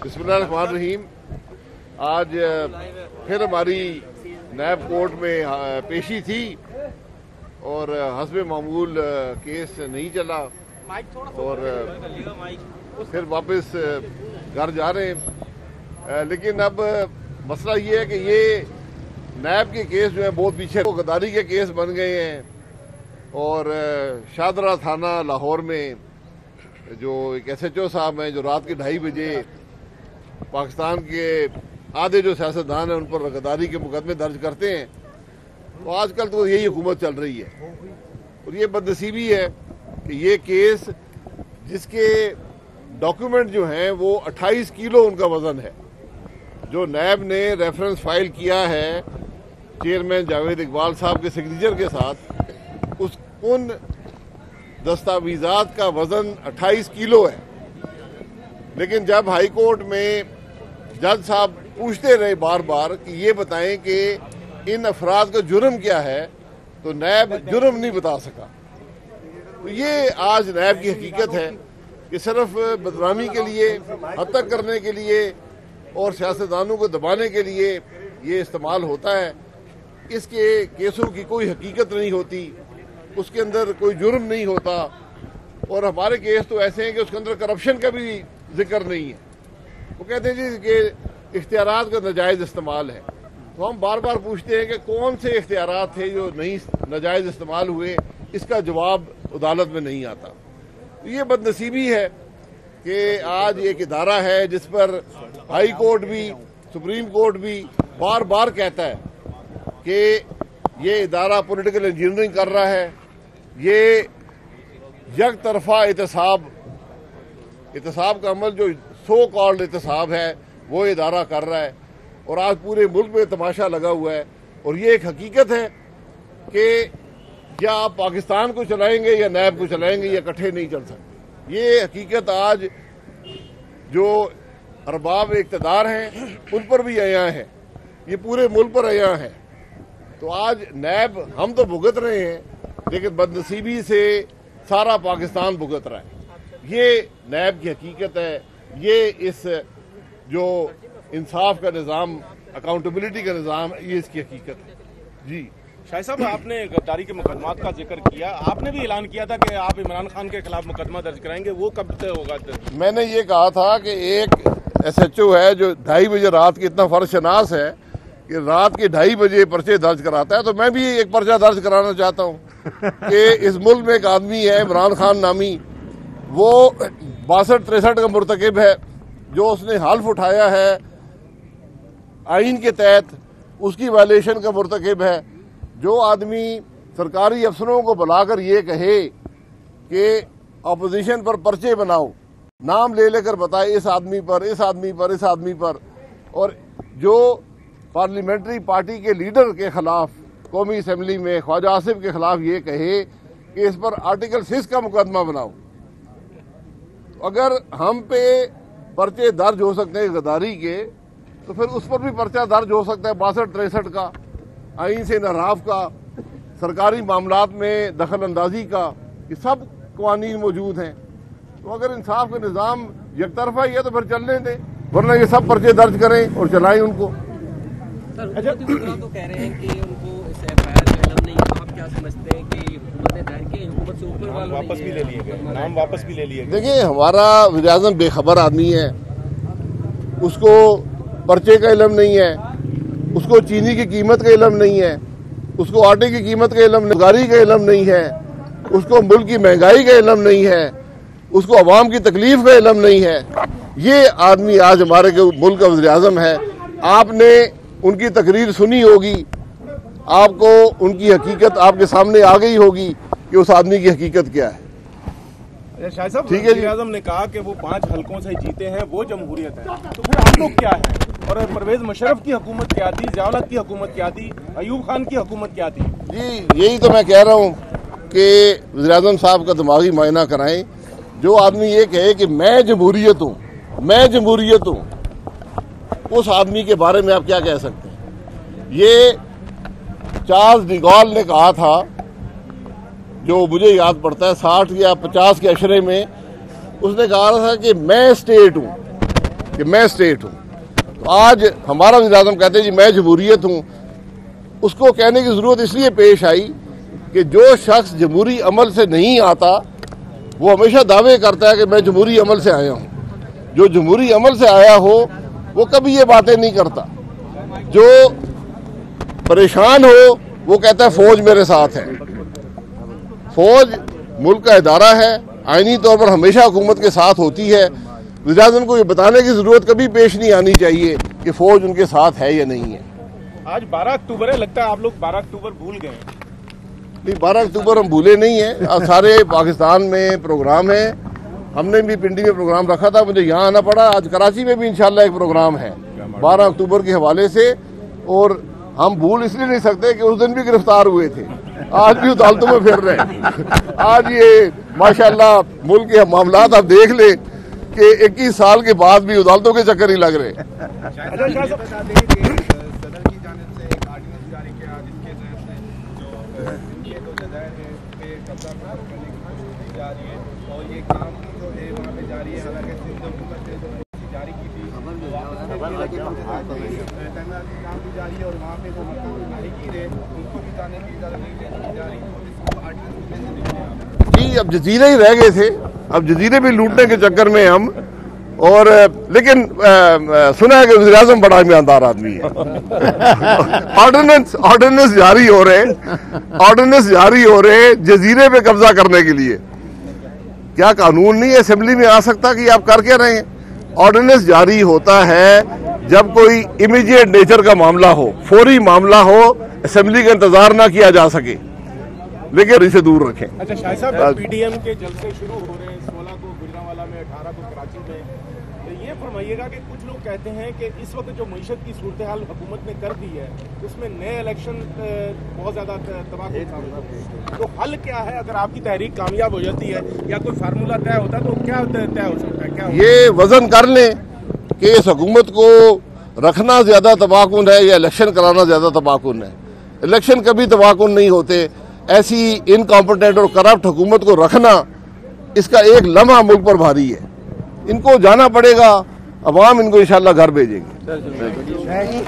बिस्मिल्लाह रहीम आज फिर हमारी नैब कोर्ट में पेशी थी और हसब मामूल केस नहीं चला और फिर वापस घर जा रहे हैं। लेकिन अब मसला ये है कि ये नैब के केस जो है, बहुत पीछे तो गद्दारी के केस बन गए हैं और शाहदरा थाना लाहौर में जो एक एस एच ओ साहब हैं, जो रात के ढाई बजे पाकिस्तान के आधे जो सियासतदान हैं, उन पर गद्दारी के मुकदमे दर्ज करते हैं। तो आजकल तो यही हुकूमत चल रही है। और ये बदनसीबी है कि ये केस, जिसके डॉक्यूमेंट जो हैं, वो 28 किलो उनका वज़न है। जो नैब ने रेफरेंस फ़ाइल किया है, चेयरमैन जावेद इकबाल साहब के सिग्नेचर के साथ, उस, उन दस्तावेजात का वज़न 28 किलो है। लेकिन जब हाई कोर्ट में जज साहब पूछते रहे बार बार कि ये बताएँ कि इन अफराद का जुर्म क्या है तो नैब जुर्म नहीं बता सका। तो ये आज नैब की हकीकत है कि सिर्फ़ बदनामी के लिए हद तक करने के लिए और सियासतदानों को दबाने के लिए ये इस्तेमाल होता है। इसके केसों की कोई हकीकत नहीं होती, उसके अंदर कोई जुर्म नहीं होता। और हमारे केस तो ऐसे हैं कि उसके अंदर करप्शन का भी ज़िक्र नहीं है। वो कहते हैं जी, कि इख्तियार का नजायज़ इस्तेमाल है। तो हम बार बार पूछते हैं कि कौन से इख्तियार थे जो नहीं, नजायज़ इस्तेमाल हुए? इसका जवाब अदालत में नहीं आता। तो ये बदनसीबी है कि आज एक इदारा है जिस पर हाई कोर्ट भी, सुप्रीम कोर्ट भी बार बार कहता है कि ये इदारा पॉलिटिकल इंजीनियरिंग कर रहा है। ये यक तरफा एहतसाब एहतसाब का अमल जो सो कॉल्ड एहतसाब है, वो इदारा कर रहा है। और आज पूरे मुल्क में तमाशा लगा हुआ है। और ये एक हकीकत है कि या आप पाकिस्तान को चलाएँगे या नैब को चलाएँगे, या इकट्ठे नहीं चल सकते। ये हकीकत आज जो अरबाब इकतदार हैं, उन पर भी आया है। ये पूरे मुल्क पर आया है। तो आज नैब हम तो भुगत रहे हैं, लेकिन बदनसीबी से सारा पाकिस्तान भुगत रहा है। ये नैब की हकीकत है। ये इस जो इंसाफ का निज़ाम अकाउंटेबिलिटी का निज़ाम ये इसकी हकीकत है। जी। शाह साहब आपने गद्दारी के मुकदमा का ज़िक्र किया। आपने भी ऐलान किया था कि आप इमरान खान के खिलाफ मुकदमा दर्ज कराएँगे। वो कब से होगा? मैंने ये कहा था कि एक एसएचओ है जो ढाई बजे रात की इतना फ़र्ज़ शनास है कि रात के ढाई बजे पर्चे दर्ज कराता है। तो मैं भी एक पर्चा दर्ज कराना चाहता हूँ कि इस मुल्क में एक आदमी है इमरान खान नामी। वो बासठ तिरसठ का मुरतकब है, जो उसने हल्फ उठाया है, आइन के तहत, उसकी वायलेशन का मुरतकब है। जो आदमी सरकारी अफसरों को बुलाकर ये कहे कि अपोजिशन पर पर्चे बनाओ, नाम ले लेकर बताए इस आदमी पर, इस आदमी पर, इस आदमी पर, और जो पार्लियामेंट्री पार्टी के लीडर के खिलाफ, कौमी असम्बली में ख्वाजा आसिफ के खिलाफ ये कहे कि इस पर आर्टिकल सिक्स का मुकदमा बनाओ। अगर हम पे पर्चे दर्ज हो सकते हैं गद्दारी के तो फिर उस पर भी पर्चा दर्ज हो सकता है बासठ, तिरसठ का आइन से नराफ का, सरकारी मामला में दखल अंदाजी का, ये सब कवानीन मौजूद हैं। तो अगर इंसाफ का निज़ाम एक तरफा ही है तो फिर चलने दें, वरना ये सब पर्चे दर्ज करें और चलाएँ उनको। सर अच्छा तो कह रहे हैं कि उनको इस एफ़ नहीं आप क्या समझते हैं कि वापस भी ले लिए गए। नाम वापस भी ले लिए गए। देखिए हमारा वजी बेखबर आदमी है। उसको पर्चे का इलम नहीं है। उसको चीनी की कीमत का इलम नहीं है। उसको आटे की कीमत का इलम गाड़ी का इलम नहीं है। उसको मुल्क की महँगाई का इलम नहीं है। उसको आवाम की तकलीफ़ का इलम नहीं है। ये आदमी आज हमारे मुल्क का वजी अजम है। आपने उनकी तकरीर सुनी होगी। आपको उनकी हकीकत आपके सामने आ गई होगी कि उस आदमी की हकीकत क्या है। ठीक है आज़म ने कहा कि वो पाँच हलकों से जीते हैं वो जमहूरियत है। तो फिर आप लोग क्या है? और परवेज मुशरफ की हुकूमत क्या थी? जयालत की हुकूमत क्या थी? अयूब खान की हुकूमत क्या थी? जी यही तो मैं कह रहा हूँ कि वजी साहब का दिमागी मायना कराएँ। जो आदमी ये कहे कि मैं जमहूरियत हूँ मैं जमहूरियत हूँ उस आदमी के बारे में आप क्या कह सकते हैं? ये चार्ल्स डिगॉल ने कहा था, जो मुझे याद पड़ता है, साठ या पचास के अशरे में, उसने कहा था कि मैं स्टेट हूँ, कि मैं स्टेट हूँ। तो आज हमारा वजी अजम कहते हैं, जी, मैं जमहूरियत हूँ। उसको कहने की ज़रूरत इसलिए पेश आई कि जो शख्स जमहूरी अमल से नहीं आता, वो हमेशा दावे करता है कि मैं जमहूरी अमल से आया हूँ। जो जमहूरी अमल से आया हो, वो कभी ये बातें नहीं करता। जो परेशान हो वो कहता है फौज मेरे साथ है। फौज मुल्क का इदारा है आईनी तौर पर हमेशा हुकूमत के साथ होती है। वजी को ये बताने की ज़रूरत कभी पेश नहीं आनी चाहिए कि फौज उनके साथ है या नहीं है। आज 12 अक्टूबर है लगता है आप लोग 12 अक्टूबर भूल गए नहीं बारह अक्टूबर हम भूले नहीं है। सारे पाकिस्तान में प्रोग्राम है। हमने भी पिंडी में प्रोग्राम रखा था मुझे यहाँ आना पड़ा। आज कराची में भी इंशाल्लाह एक प्रोग्राम है बारह अक्टूबर के हवाले से। और हम भूल इसलिए नहीं सकते कि उस दिन भी गिरफ़्तार हुए थे। आज भी अदालतों में फिर रहे हैं। आज ये माशाल्लाह मुल्क के मामला आप देख ले कि 21 साल के बाद भी अदालतों के चक्कर ही लग रहे कि की जारी की की और ये काम जो है वहाँ पे जारी है। हालाँकि सिंध हुकूमत जो है है। है हैं। अब जजीरे ही रह गए थे। अब जजीरे भी लूटने के चक्कर में हम। और लेकिन आ, सुना है कि वजी अजम बड़ा ईमानदार आदमी है। ऑर्डिनेंस ऑर्डिनेंस जारी हो रहे ऑर्डिनेंस जारी हो रहे जजीरे पे कब्जा करने के लिए। क्या कानून नहीं असेंबली में आ सकता कि आप कर क्या रहे हैं? ऑर्डिनेंस जारी होता है जब कोई इमीडिएट नेचर का मामला हो फौरी मामला हो असेंबली का इंतज़ार ना किया जा सके। लेकिन इसे दूर रखें। अच्छा शाह साहब पीडीएम के जलसे शुरू हो रहे हैं। सोलह को गुजरावाला में अठारह को कराची में। फरमाइएगा कि कुछ लोग कहते हैं कि इस वक्त जो मीशत की सूरत हाल हुकूमत ने कर दी है, उसमें नए इलेक्शन बहुत ज़्यादा तबाह तो हल क्या है? अगर आपकी तहरीक कामयाब हो जाती है या कोई फार्मूला तय होता है तो क्या तय हो सकता है? क्या ये वज़न कर लें कि इस हुकूमत को रखना ज़्यादा तबाहकुन है या इलेक्शन कराना ज़्यादा तबाकुन है। इलेक्शन कभी तबाकुन नहीं होते। ऐसी इनकॉम्पिटेंट और करप्ट हुकूमत को रखना इसका एक लम्हा मुल्क पर भारी है। इनको जाना पड़ेगा अवाम इनको इंशाल्लाह घर भेजेंगे।